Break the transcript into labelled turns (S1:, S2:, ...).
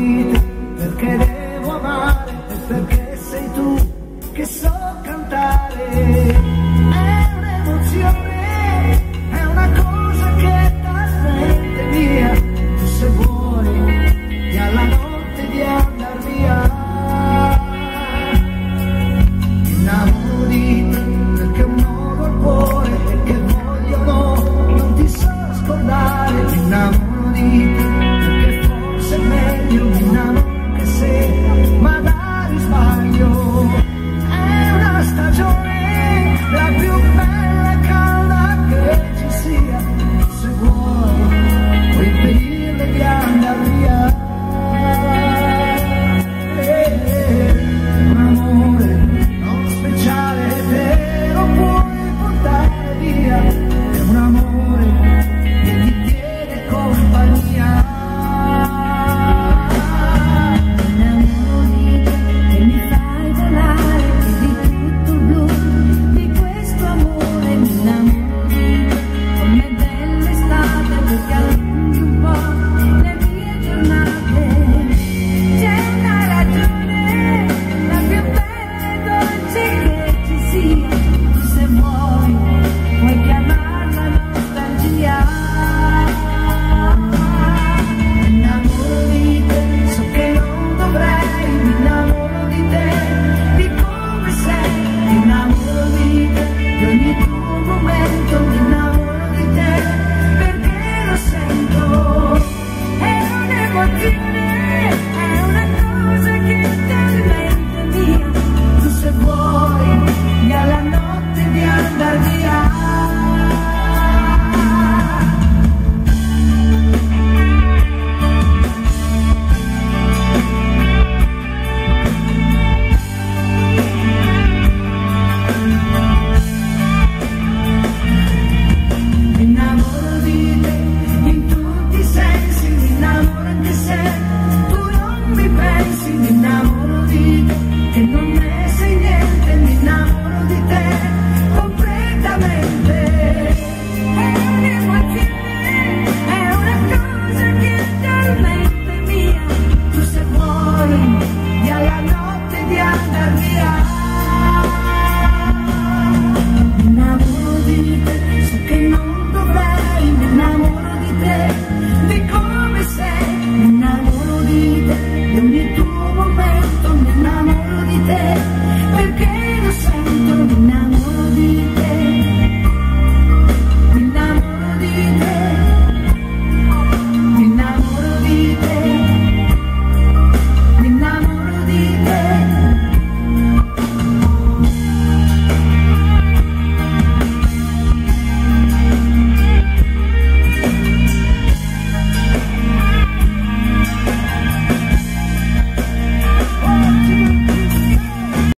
S1: vita perché devo amare e perché sei tu che so cantare. si me enamoro de que no me